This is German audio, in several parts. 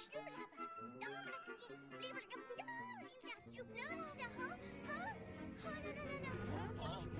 Snoer hebben. Namelijk die bliebelijke... Ja, ja, Snoer, huh? Huh? Oh, no, no, no, no. Huh?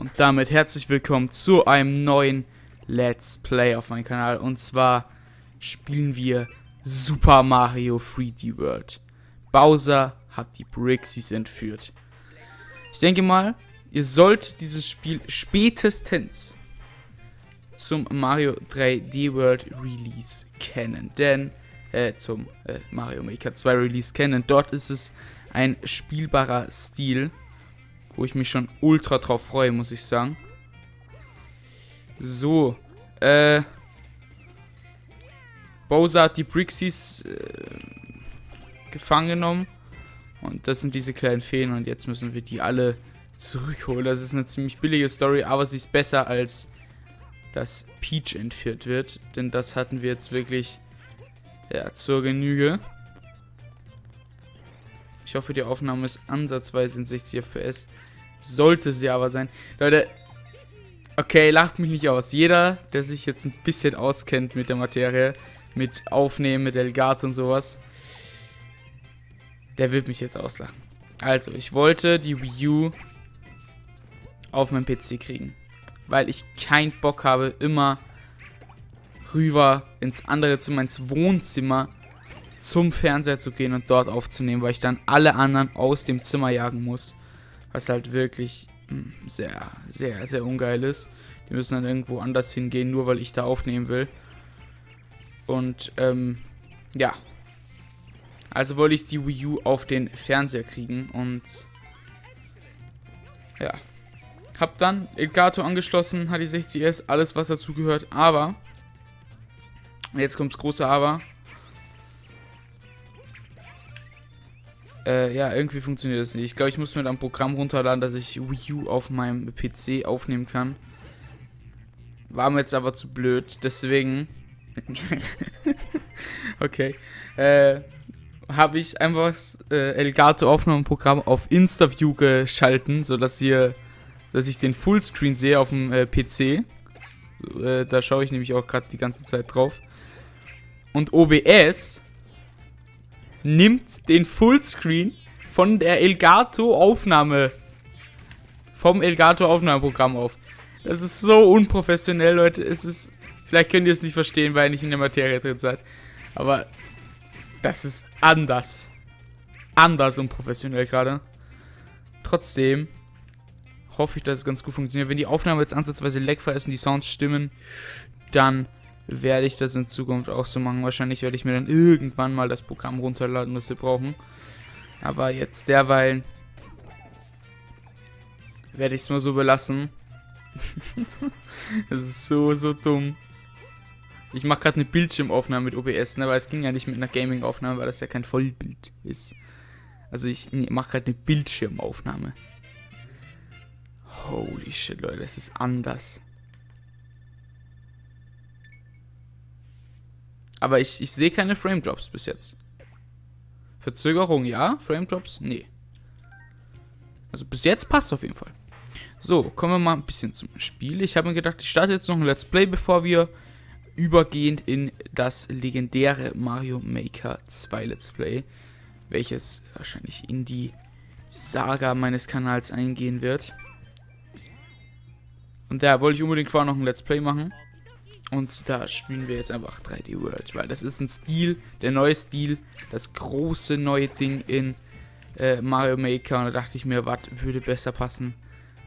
Und damit herzlich willkommen zu einem neuen Let's Play auf meinem Kanal. Und zwar spielen wir Super Mario 3D World. Bowser hat die Brixies entführt. Ich denke mal, ihr sollt dieses Spiel spätestens zum Mario 3D World Release kennen. Denn, äh, zum äh, Mario Maker 2 Release kennen. Dort ist es ein spielbarer Stil wo ich mich schon ultra drauf freue, muss ich sagen. So. Äh. Bowser hat die Brixies äh, gefangen genommen. Und das sind diese kleinen Feen. Und jetzt müssen wir die alle zurückholen. Das ist eine ziemlich billige Story, aber sie ist besser als dass Peach entführt wird. Denn das hatten wir jetzt wirklich ja, zur Genüge. Ich hoffe, die Aufnahme ist ansatzweise in 60 FPS. Sollte sie aber sein. Leute, okay, lacht mich nicht aus. Jeder, der sich jetzt ein bisschen auskennt mit der Materie, mit Aufnehmen, mit Elgato und sowas, der wird mich jetzt auslachen. Also, ich wollte die Wii U auf meinem PC kriegen. Weil ich keinen Bock habe, immer rüber ins andere Zimmer, ins Wohnzimmer zum Fernseher zu gehen und dort aufzunehmen, weil ich dann alle anderen aus dem Zimmer jagen muss. Was halt wirklich hm, sehr, sehr, sehr ungeil ist. Die müssen dann irgendwo anders hingehen, nur weil ich da aufnehmen will. Und, ähm, ja. Also wollte ich die Wii U auf den Fernseher kriegen und, ja. Hab dann Elgato angeschlossen, HD60S, alles was dazu gehört, aber, jetzt kommt's große Aber, Äh, ja, irgendwie funktioniert das nicht. Ich glaube, ich muss mir dann ein Programm runterladen, dass ich Wii U auf meinem PC aufnehmen kann. War mir jetzt aber zu blöd, deswegen. okay. Äh, habe ich einfach äh, Elgato Aufnahmeprogramm auf InstaView geschalten, sodass hier, dass ich den Fullscreen sehe auf dem äh, PC. So, äh, da schaue ich nämlich auch gerade die ganze Zeit drauf. Und OBS nimmt den Fullscreen von der Elgato Aufnahme vom Elgato Aufnahmeprogramm auf. Das ist so unprofessionell, Leute. Es ist vielleicht könnt ihr es nicht verstehen, weil ihr nicht in der Materie drin seid, aber das ist anders. Anders unprofessionell gerade. Trotzdem hoffe ich, dass es ganz gut funktioniert. Wenn die Aufnahme jetzt ansatzweise leckfrei ist und die Sounds stimmen, dann werde ich das in Zukunft auch so machen. Wahrscheinlich werde ich mir dann irgendwann mal das Programm runterladen, das wir brauchen. Aber jetzt derweil werde ich es mal so belassen. das ist so, so dumm. Ich mache gerade eine Bildschirmaufnahme mit OBS, ne, weil es ging ja nicht mit einer Gaming-Aufnahme, weil das ja kein Vollbild ist. Also ich mache gerade eine Bildschirmaufnahme. Holy shit, Leute, das ist anders. Aber ich, ich sehe keine Frame Drops bis jetzt. Verzögerung ja, Frame Drops nee. Also bis jetzt passt auf jeden Fall. So, kommen wir mal ein bisschen zum Spiel. Ich habe mir gedacht, ich starte jetzt noch ein Let's Play, bevor wir übergehend in das legendäre Mario Maker 2 Let's Play, welches wahrscheinlich in die Saga meines Kanals eingehen wird. Und da wollte ich unbedingt vorher noch ein Let's Play machen. Und da spielen wir jetzt einfach 3D World, weil das ist ein Stil, der neue Stil, das große neue Ding in äh, Mario Maker. Und da dachte ich mir, was würde besser passen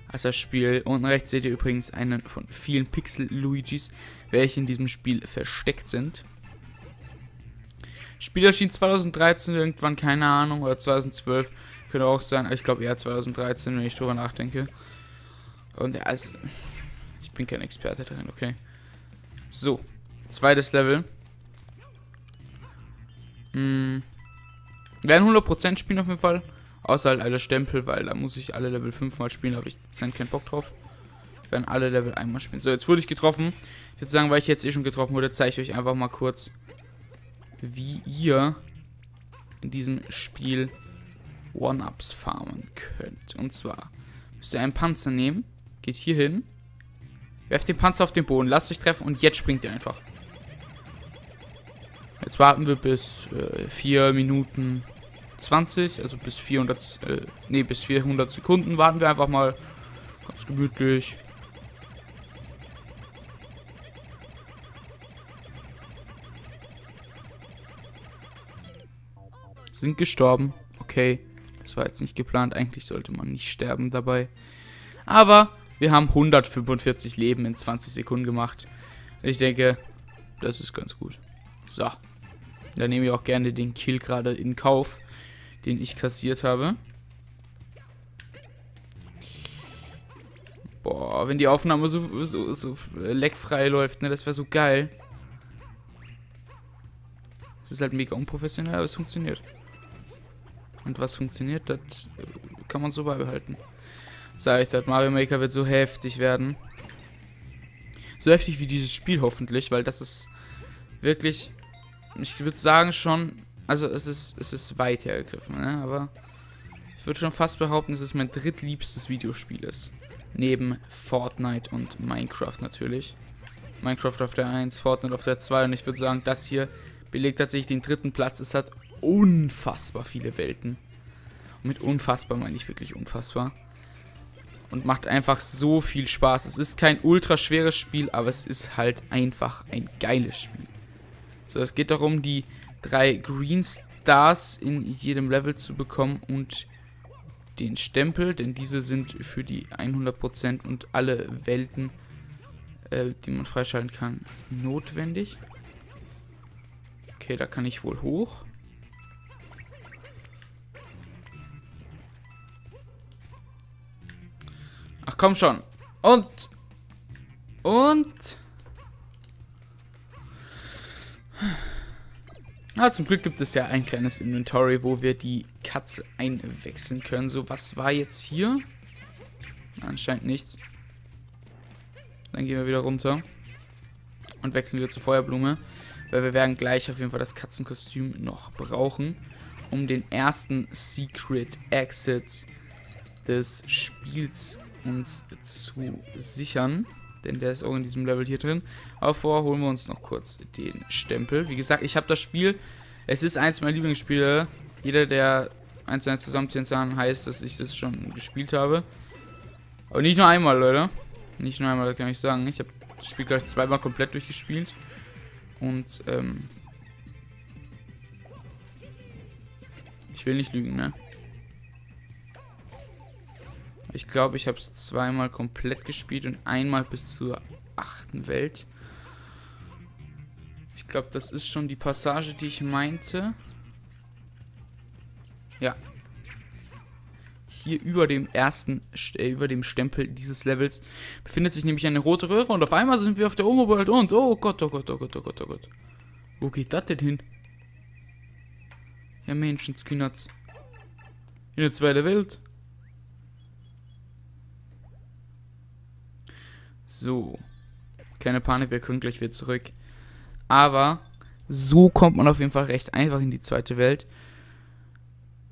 als das Spiel. Unten rechts seht ihr übrigens einen von vielen Pixel-Luigis, welche in diesem Spiel versteckt sind. Spiel erschien 2013 irgendwann, keine Ahnung, oder 2012. Könnte auch sein, ich glaube eher 2013, wenn ich drüber nachdenke. Und ja, also, ich bin kein Experte drin, okay. So, zweites Level. Hm. Werden 100% spielen auf jeden Fall. Außer halt alle Stempel, weil da muss ich alle Level 5 mal spielen, da habe ich dann keinen Bock drauf. Werden alle Level einmal spielen. So, jetzt wurde ich getroffen. Ich würde sagen, weil ich jetzt eh schon getroffen wurde, zeige ich euch einfach mal kurz, wie ihr in diesem Spiel One-Ups farmen könnt. Und zwar müsst ihr einen Panzer nehmen, geht hier hin, werft den Panzer auf den Boden, lasst euch treffen und jetzt springt ihr einfach. Jetzt warten wir bis äh, 4 Minuten 20, also bis 400, äh, nee, bis 400 Sekunden warten wir einfach mal. Ganz gemütlich. Sind gestorben. Okay. Das war jetzt nicht geplant. Eigentlich sollte man nicht sterben dabei. Aber wir haben 145 Leben in 20 Sekunden gemacht. Ich denke, das ist ganz gut. So. Da nehme ich auch gerne den Kill gerade in Kauf den ich kassiert habe. Boah, wenn die Aufnahme so, so, so leckfrei läuft, ne, das wäre so geil. Es ist halt mega unprofessionell, aber es funktioniert. Und was funktioniert, das äh, kann man so beibehalten. Sag ich das, Mario Maker wird so heftig werden. So heftig wie dieses Spiel hoffentlich, weil das ist wirklich, ich würde sagen schon also es ist, es ist weit hergegriffen, ne? aber ich würde schon fast behaupten, dass es mein drittliebstes Videospiel ist. Neben Fortnite und Minecraft natürlich. Minecraft auf der 1, Fortnite auf der 2 und ich würde sagen, das hier belegt tatsächlich den dritten Platz. Es hat unfassbar viele Welten. Und mit unfassbar meine ich wirklich unfassbar. Und macht einfach so viel Spaß. Es ist kein ultra schweres Spiel, aber es ist halt einfach ein geiles Spiel. So, es geht darum, die drei Green Stars in jedem Level zu bekommen und den Stempel, denn diese sind für die 100% und alle Welten, äh, die man freischalten kann, notwendig. Okay, da kann ich wohl hoch. Ach komm schon. Und. Und. Ah, zum Glück gibt es ja ein kleines Inventory, wo wir die Katze einwechseln können. So, was war jetzt hier? Anscheinend nichts. Dann gehen wir wieder runter. Und wechseln wir zur Feuerblume. Weil wir werden gleich auf jeden Fall das Katzenkostüm noch brauchen. Um den ersten Secret Exit des Spiels uns zu sichern. Denn der ist auch in diesem Level hier drin. Aber vorher holen wir uns noch kurz den Stempel. Wie gesagt, ich habe das Spiel. Es ist eins meiner Lieblingsspiele. Jeder, der 1 zu 1 zusammenziehen kann, heißt, dass ich das schon gespielt habe. Aber nicht nur einmal, Leute. Nicht nur einmal, das kann ich sagen. Ich habe das Spiel gleich zweimal komplett durchgespielt. Und, ähm... Ich will nicht lügen, ne? Ich glaube, ich habe es zweimal komplett gespielt und einmal bis zur achten Welt. Ich glaube, das ist schon die Passage, die ich meinte. Ja. Hier über dem ersten, äh, über dem Stempel dieses Levels befindet sich nämlich eine rote Röhre und auf einmal sind wir auf der Oberwelt und oh Gott, oh Gott, oh Gott, oh Gott, oh Gott. Wo geht das denn hin? Ja, Menschenskünatz. In der zweiten Welt. So. Keine Panik, wir können gleich wieder zurück. Aber so kommt man auf jeden Fall recht einfach in die zweite Welt.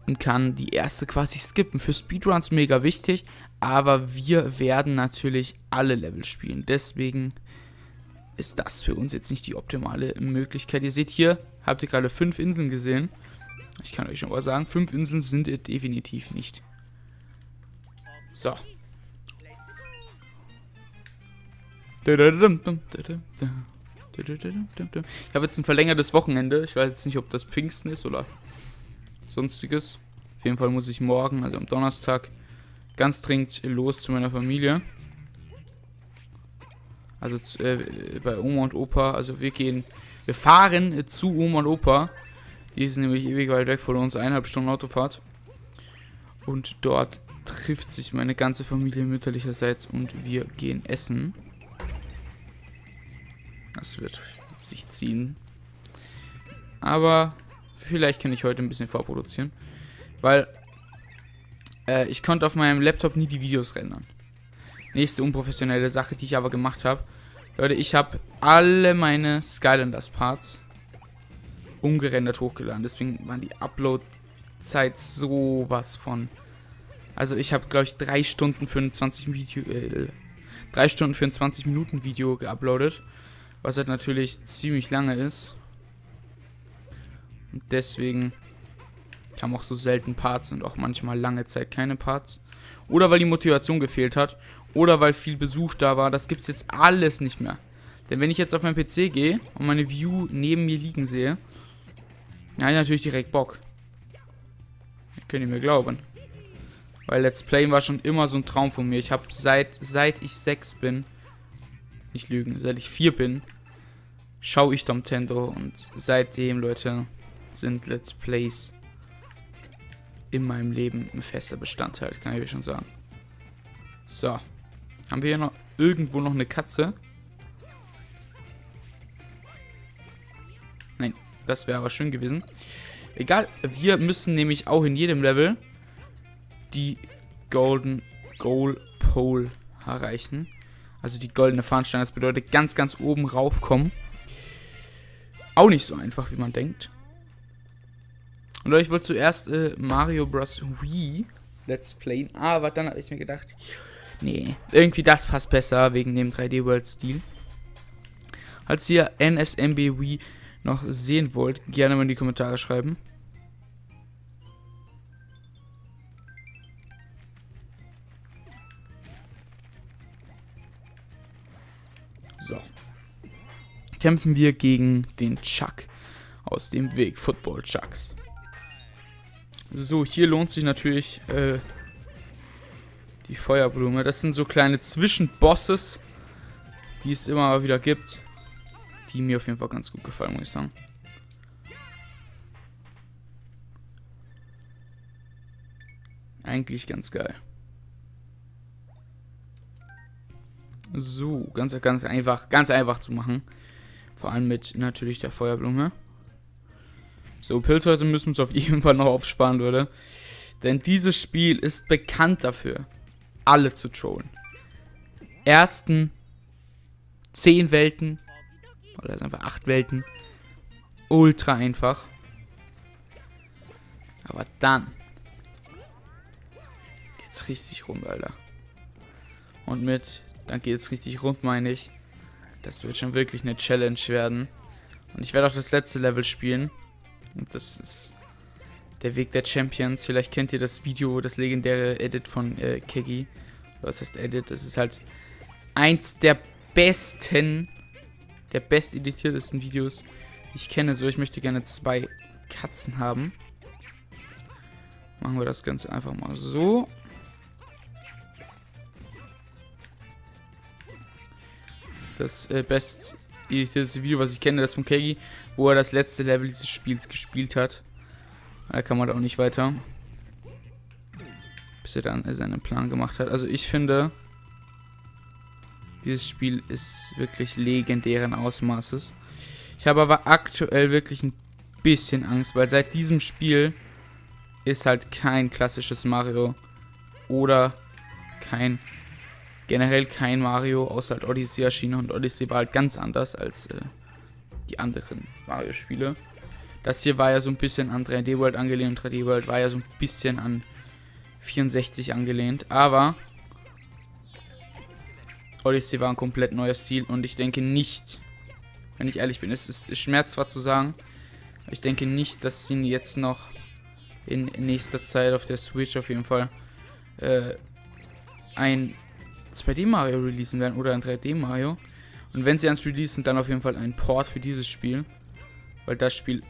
Und kann die erste quasi skippen. Für Speedruns mega wichtig. Aber wir werden natürlich alle Level spielen. Deswegen ist das für uns jetzt nicht die optimale Möglichkeit. Ihr seht hier, habt ihr gerade fünf Inseln gesehen. Ich kann euch schon mal sagen, fünf Inseln sind es definitiv nicht. So, Ich habe jetzt ein verlängertes Wochenende. Ich weiß jetzt nicht, ob das Pfingsten ist oder sonstiges. Auf jeden Fall muss ich morgen, also am Donnerstag, ganz dringend los zu meiner Familie. Also äh, bei Oma und Opa. Also wir gehen, wir fahren zu Oma und Opa. Die ist nämlich ewig weit weg von uns, eineinhalb Stunden Autofahrt. Und dort trifft sich meine ganze Familie mütterlicherseits und wir gehen essen. Das wird sich ziehen. Aber vielleicht kann ich heute ein bisschen vorproduzieren. Weil äh, ich konnte auf meinem Laptop nie die Videos rendern. Nächste unprofessionelle Sache, die ich aber gemacht habe. Leute, ich habe alle meine Skylanders Parts ungerendert hochgeladen. Deswegen waren die Upload-Zeit sowas von. Also ich habe, glaube ich, drei Stunden für ein 20 Video, äh, drei Stunden für ein 20 Minuten Video geuploadet. Was halt natürlich ziemlich lange ist. Und deswegen kamen auch so selten Parts und auch manchmal lange Zeit keine Parts. Oder weil die Motivation gefehlt hat. Oder weil viel Besuch da war. Das gibt es jetzt alles nicht mehr. Denn wenn ich jetzt auf meinen PC gehe und meine View neben mir liegen sehe, dann habe ich natürlich direkt Bock. Das könnt ihr mir glauben. Weil Let's Play war schon immer so ein Traum von mir. Ich habe seit, seit ich sechs bin, nicht lügen, seit ich vier bin, schaue ich Domtendo und seitdem, Leute, sind Let's Plays in meinem Leben ein fester Bestandteil, kann ich euch schon sagen. So. Haben wir hier noch irgendwo noch eine Katze? Nein, das wäre aber schön gewesen. Egal, wir müssen nämlich auch in jedem Level die Golden Goal Pole erreichen. Also die goldene Fahnenstange. Das bedeutet ganz, ganz oben raufkommen. Auch nicht so einfach, wie man denkt. Und ich wollte zuerst äh, Mario Bros. Wii Let's Playen, aber dann habe ich mir gedacht, nee, irgendwie das passt besser wegen dem 3D World Stil. Als ihr NSMB Wii noch sehen wollt, gerne mal in die Kommentare schreiben. Kämpfen wir gegen den Chuck aus dem Weg Football Chucks. So, hier lohnt sich natürlich äh, die Feuerblume. Das sind so kleine Zwischenbosses, die es immer wieder gibt. Die mir auf jeden Fall ganz gut gefallen, muss ich sagen. Eigentlich ganz geil. So, ganz, ganz einfach, ganz einfach zu machen. Vor allem mit natürlich der Feuerblume. So, Pilzhäuser müssen wir uns auf jeden Fall noch aufsparen, Leute. Denn dieses Spiel ist bekannt dafür, alle zu trollen. Ersten 10 Welten, oder ist einfach 8 Welten, ultra einfach. Aber dann geht's richtig rund, Alter. Und mit, dann geht's richtig rund, meine ich. Das wird schon wirklich eine Challenge werden. Und ich werde auch das letzte Level spielen. Und das ist der Weg der Champions. Vielleicht kennt ihr das Video, das legendäre Edit von äh, Kegi. Was heißt Edit? Das ist halt eins der besten, der best editiertesten Videos, die ich kenne. So, ich möchte gerne zwei Katzen haben. Machen wir das Ganze einfach mal so. Das äh, best editierteste Video, was ich kenne, das von Kegi wo er das letzte Level dieses Spiels gespielt hat. Da kann man da auch nicht weiter. Bis er dann seinen Plan gemacht hat. Also ich finde, dieses Spiel ist wirklich legendären Ausmaßes. Ich habe aber aktuell wirklich ein bisschen Angst, weil seit diesem Spiel ist halt kein klassisches Mario oder kein generell kein Mario außer halt Odyssey erschienen und Odyssey war halt ganz anders als äh, die anderen Mario-Spiele. Das hier war ja so ein bisschen an 3D World angelehnt. 3D World war ja so ein bisschen an 64 angelehnt. Aber Odyssey war ein komplett neuer Stil und ich denke nicht, wenn ich ehrlich bin, es ist schmerzt zwar zu sagen, aber ich denke nicht, dass sie jetzt noch in nächster Zeit auf der Switch auf jeden Fall äh, ein 2D Mario releasen werden oder ein 3D Mario. Und wenn sie ans Release sind, dann auf jeden Fall ein Port für dieses Spiel. Weil das Spiel...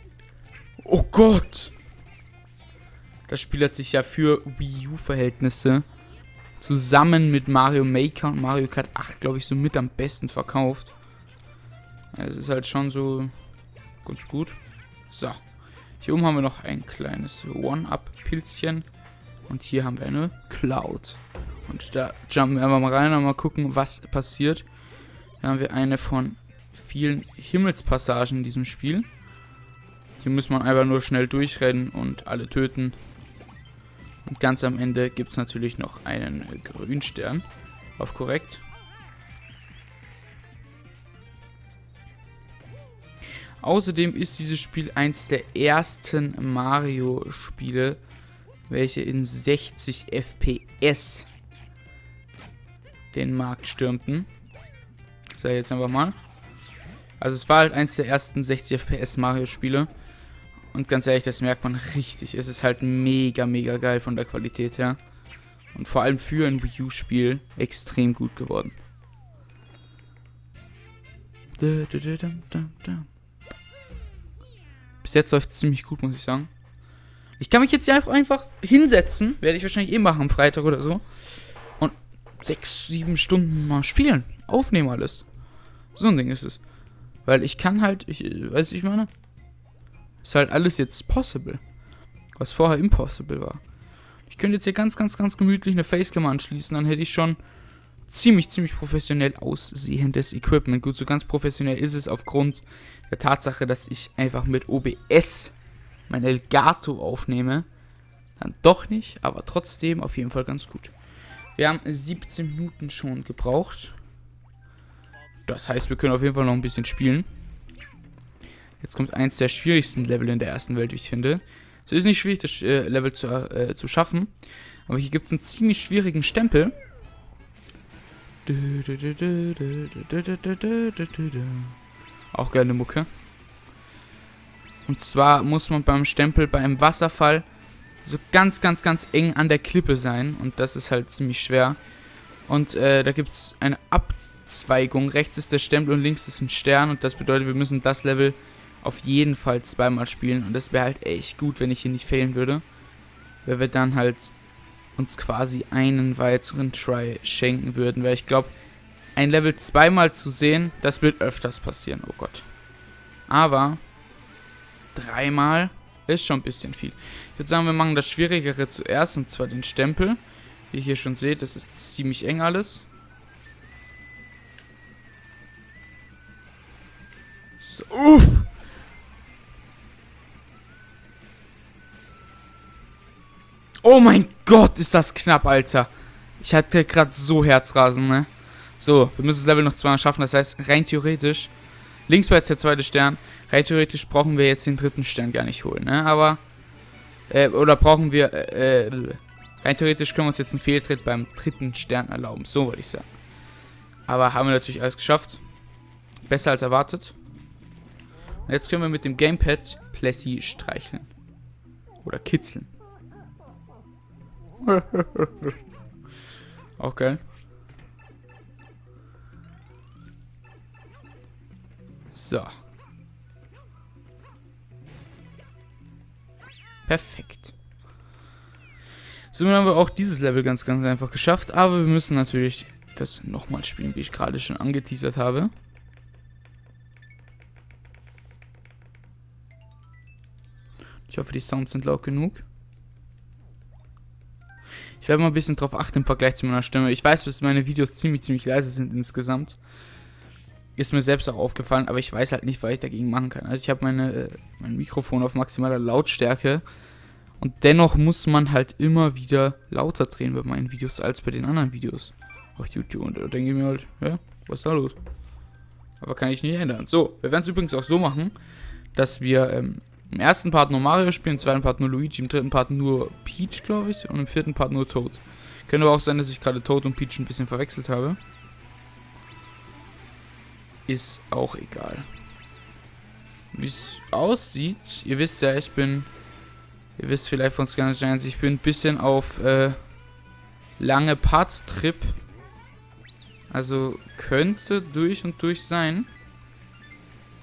Oh Gott! Das Spiel hat sich ja für Wii U-Verhältnisse zusammen mit Mario Maker und Mario Kart 8, glaube ich, so mit am besten verkauft. Es ist halt schon so ganz gut. So. Hier oben haben wir noch ein kleines One-Up-Pilzchen. Und hier haben wir eine Cloud. Und da jumpen wir einfach mal rein und mal gucken, was passiert. Da haben wir eine von vielen Himmelspassagen in diesem Spiel. Hier muss man einfach nur schnell durchrennen und alle töten. Und ganz am Ende gibt es natürlich noch einen Grünstern. Auf korrekt. Außerdem ist dieses Spiel eins der ersten Mario-Spiele, welche in 60 FPS den Markt stürmten. Ich jetzt einfach mal. Also es war halt eins der ersten 60 FPS Mario-Spiele. Und ganz ehrlich, das merkt man richtig. Es ist halt mega, mega geil von der Qualität her. Und vor allem für ein Wii U-Spiel extrem gut geworden. Bis jetzt läuft es ziemlich gut, muss ich sagen. Ich kann mich jetzt hier einfach, einfach hinsetzen. Werde ich wahrscheinlich eh machen am Freitag oder so. Sechs, sieben Stunden mal spielen. Aufnehmen alles. So ein Ding ist es. Weil ich kann halt, ich, weiß ich meine, ist halt alles jetzt possible. Was vorher impossible war. Ich könnte jetzt hier ganz, ganz, ganz gemütlich eine Facecam anschließen, dann hätte ich schon ziemlich, ziemlich professionell aussehendes Equipment. Gut, so ganz professionell ist es aufgrund der Tatsache, dass ich einfach mit OBS mein Elgato aufnehme. Dann doch nicht, aber trotzdem auf jeden Fall ganz gut. Wir haben 17 Minuten schon gebraucht. Das heißt, wir können auf jeden Fall noch ein bisschen spielen. Jetzt kommt eins der schwierigsten Level in der ersten Welt, wie ich finde. Es ist nicht schwierig, das äh, Level zu, äh, zu schaffen. Aber hier gibt es einen ziemlich schwierigen Stempel. Auch gerne Mucke. Und zwar muss man beim Stempel bei einem Wasserfall so ganz, ganz, ganz eng an der Klippe sein. Und das ist halt ziemlich schwer. Und äh, da gibt es eine Abzweigung. Rechts ist der Stempel und links ist ein Stern. Und das bedeutet, wir müssen das Level auf jeden Fall zweimal spielen. Und das wäre halt echt gut, wenn ich hier nicht fehlen würde. Weil wir dann halt uns quasi einen weiteren Try schenken würden. Weil ich glaube, ein Level zweimal zu sehen, das wird öfters passieren. Oh Gott. Aber dreimal ist schon ein bisschen viel. Ich würde sagen, wir machen das Schwierigere zuerst, und zwar den Stempel. Wie ihr hier schon seht, das ist ziemlich eng alles. So, uff. Oh mein Gott, ist das knapp, Alter. Ich hatte gerade so Herzrasen, ne? So, wir müssen das Level noch zweimal schaffen. Das heißt, rein theoretisch, links war jetzt der zweite Stern. Rein theoretisch brauchen wir jetzt den dritten Stern gar nicht holen, ne? Aber, äh, oder brauchen wir, äh, äh, rein theoretisch können wir uns jetzt einen Fehltritt beim dritten Stern erlauben. So wollte ich sagen. Aber haben wir natürlich alles geschafft. Besser als erwartet. Und jetzt können wir mit dem Gamepad Plessy streicheln. Oder kitzeln. Auch geil. So. Perfekt. Somit haben wir auch dieses Level ganz, ganz einfach geschafft. Aber wir müssen natürlich das nochmal spielen, wie ich gerade schon angeteasert habe. Ich hoffe, die Sounds sind laut genug. Ich werde mal ein bisschen drauf achten im Vergleich zu meiner Stimme. Ich weiß, dass meine Videos ziemlich, ziemlich leise sind insgesamt. Ist mir selbst auch aufgefallen, aber ich weiß halt nicht, was ich dagegen machen kann. Also ich habe meine äh, mein Mikrofon auf maximaler Lautstärke und dennoch muss man halt immer wieder lauter drehen bei meinen Videos als bei den anderen Videos auf YouTube. Und da denke ich mir halt, ja, was ist da los? Aber kann ich nicht ändern. So, wir werden es übrigens auch so machen, dass wir ähm, im ersten Part nur Mario spielen, im zweiten Part nur Luigi, im dritten Part nur Peach, glaube ich, und im vierten Part nur Toad. Könnte aber auch sein, dass ich gerade Toad und Peach ein bisschen verwechselt habe. Ist auch egal. Wie es aussieht, ihr wisst ja, ich bin, ihr wisst vielleicht von Scanner Giants, ich bin ein bisschen auf äh, lange Parts-Trip. Also könnte durch und durch sein,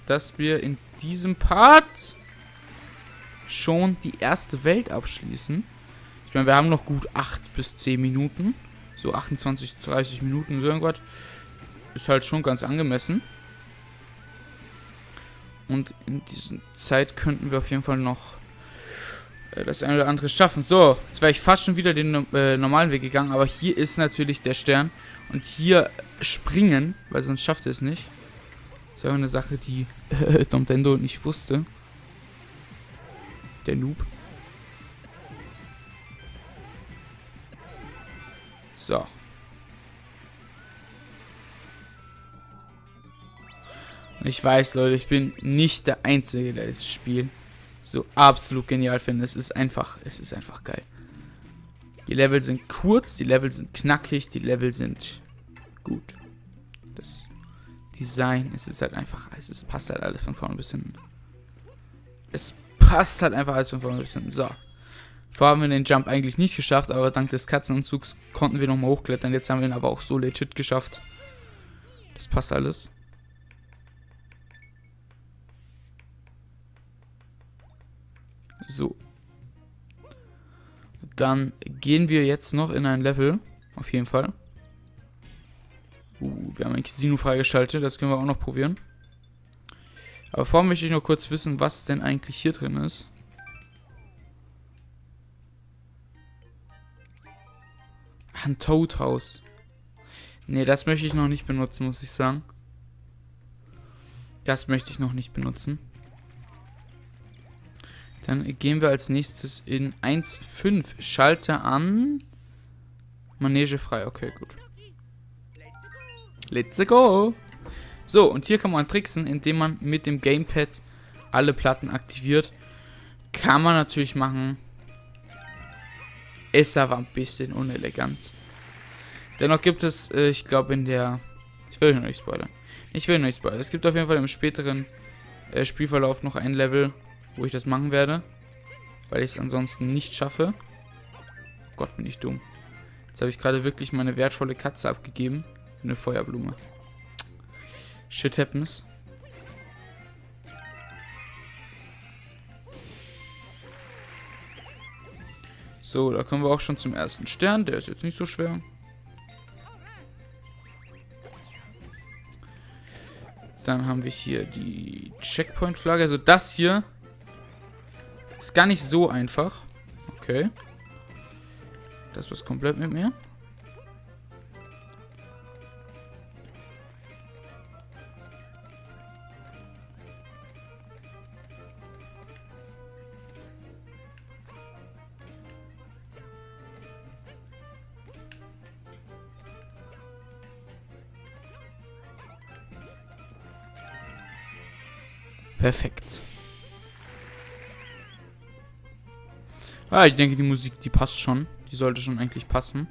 dass wir in diesem Part schon die erste Welt abschließen. Ich meine, wir haben noch gut 8 bis 10 Minuten. So 28, 30 Minuten, so irgendwas. Ist halt schon ganz angemessen. Und in dieser Zeit könnten wir auf jeden Fall noch äh, das eine oder andere schaffen. So, jetzt wäre ich fast schon wieder den äh, normalen Weg gegangen, aber hier ist natürlich der Stern. Und hier springen, weil sonst schafft er es nicht. Das ist ja eine Sache, die äh, Domtendo nicht wusste. Der Noob. So. Ich weiß, Leute, ich bin nicht der Einzige, der dieses Spiel so absolut genial finde. Es ist einfach, es ist einfach geil. Die Level sind kurz, die Level sind knackig, die Level sind gut. Das Design, es ist halt einfach, es passt halt alles von vorne bis hinten. Es passt halt einfach alles von vorne bis hinten. So. Vorher haben wir den Jump eigentlich nicht geschafft, aber dank des Katzenumzugs konnten wir nochmal hochklettern. Jetzt haben wir ihn aber auch so legit geschafft. Das passt alles. So. Dann gehen wir jetzt noch in ein Level. Auf jeden Fall. Uh, wir haben ein Casino freigeschaltet. Das können wir auch noch probieren. Aber vorher möchte ich noch kurz wissen, was denn eigentlich hier drin ist. Ein Toadhaus. Ne, das möchte ich noch nicht benutzen, muss ich sagen. Das möchte ich noch nicht benutzen. Dann gehen wir als nächstes in 1.5. Schalter an. Manege frei. Okay, gut. Let's go. So, und hier kann man tricksen, indem man mit dem Gamepad alle Platten aktiviert. Kann man natürlich machen. Ist aber ein bisschen unelegant. Dennoch gibt es, äh, ich glaube in der... Ich will noch nicht spoilern. Ich will noch nicht spoilern. Es gibt auf jeden Fall im späteren äh, Spielverlauf noch ein Level, wo ich das machen werde. Weil ich es ansonsten nicht schaffe. Oh Gott, bin ich dumm. Jetzt habe ich gerade wirklich meine wertvolle Katze abgegeben. Eine Feuerblume. Shit happens. So, da kommen wir auch schon zum ersten Stern. Der ist jetzt nicht so schwer. Dann haben wir hier die Checkpoint-Flagge. Also das hier ist gar nicht so einfach. Okay. Das was komplett mit mir. Perfekt. Ah, ich denke, die Musik, die passt schon. Die sollte schon eigentlich passen.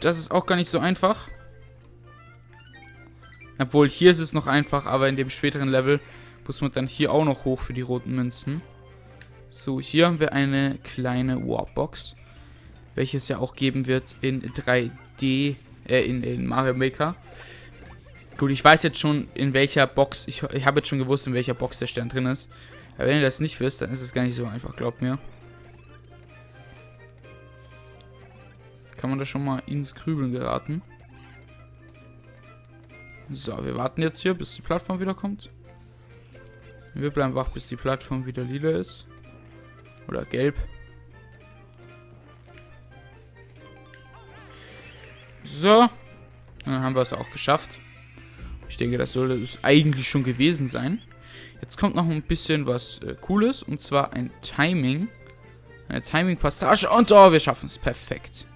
Das ist auch gar nicht so einfach. Obwohl, hier ist es noch einfach, aber in dem späteren Level muss man dann hier auch noch hoch für die roten Münzen. So, hier haben wir eine kleine Warpbox. Welches ja auch geben wird in 3D, äh, in, in Mario Maker. Gut, ich weiß jetzt schon, in welcher Box, ich, ich habe jetzt schon gewusst, in welcher Box der Stern drin ist. Aber wenn ihr das nicht wisst, dann ist es gar nicht so einfach, glaubt mir. Kann man da schon mal ins Grübeln geraten. So, wir warten jetzt hier, bis die Plattform wieder kommt. Wir bleiben wach, bis die Plattform wieder lila ist. Oder gelb. So. Dann haben wir es auch geschafft. Ich denke, das sollte es eigentlich schon gewesen sein. Jetzt kommt noch ein bisschen was äh, Cooles. Und zwar ein Timing. Eine Timing-Passage. Und oh, wir schaffen es. Perfekt.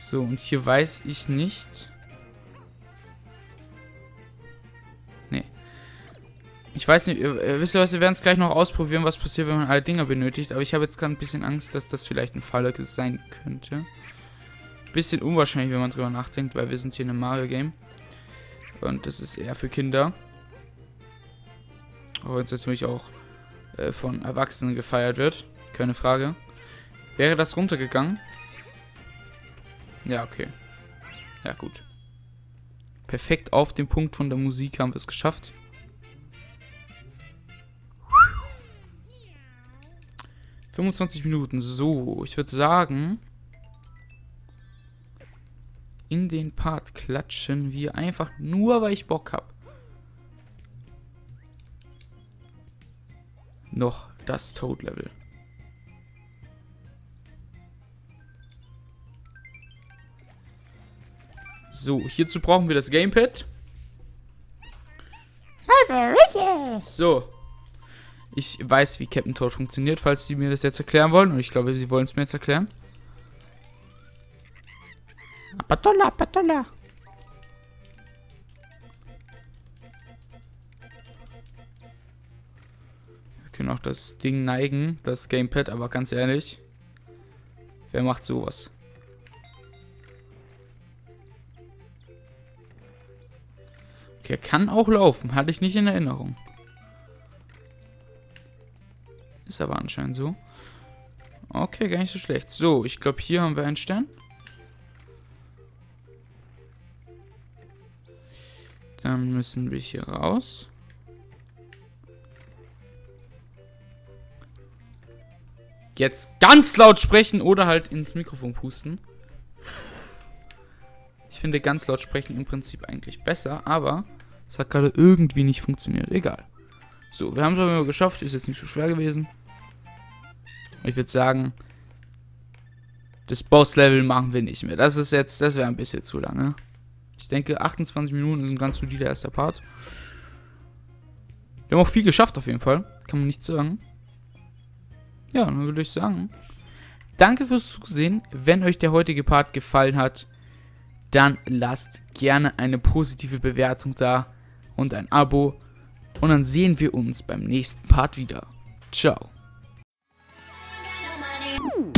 So, und hier weiß ich nicht... Ich weiß nicht, äh, wisst ihr was, wir werden es gleich noch ausprobieren, was passiert, wenn man alle Dinger benötigt. Aber ich habe jetzt gerade ein bisschen Angst, dass das vielleicht ein Fall sein könnte. Bisschen unwahrscheinlich, wenn man drüber nachdenkt, weil wir sind hier in einem Mario-Game. Und das ist eher für Kinder. Wenn es natürlich auch äh, von Erwachsenen gefeiert wird. Keine Frage. Wäre das runtergegangen? Ja, okay. Ja, gut. Perfekt auf den Punkt von der Musik haben wir es geschafft. 25 Minuten. So, ich würde sagen, in den Part klatschen wir einfach nur, weil ich Bock habe. Noch das Toad-Level. So, hierzu brauchen wir das Gamepad. So. Ich weiß, wie Captain Toad funktioniert, falls Sie mir das jetzt erklären wollen. Und ich glaube, Sie wollen es mir jetzt erklären. Apatola, Apatola. Wir können auch das Ding neigen, das Gamepad, aber ganz ehrlich, wer macht sowas? Okay, er kann auch laufen, hatte ich nicht in Erinnerung. Ist aber anscheinend so. Okay, gar nicht so schlecht. So, ich glaube, hier haben wir einen Stern. Dann müssen wir hier raus. Jetzt ganz laut sprechen oder halt ins Mikrofon pusten. Ich finde ganz laut sprechen im Prinzip eigentlich besser, aber es hat gerade irgendwie nicht funktioniert. Egal. So, wir haben es aber geschafft. Ist jetzt nicht so schwer gewesen. Ich würde sagen, das Boss-Level machen wir nicht mehr. Das ist jetzt, das wäre ein bisschen zu lange. Ich denke, 28 Minuten ist ein ganz solider erster Part. Wir haben auch viel geschafft auf jeden Fall. Kann man nicht sagen. Ja, dann würde ich sagen. Danke fürs Zusehen. Wenn euch der heutige Part gefallen hat, dann lasst gerne eine positive Bewertung da und ein Abo. Und dann sehen wir uns beim nächsten Part wieder. Ciao. Ooh.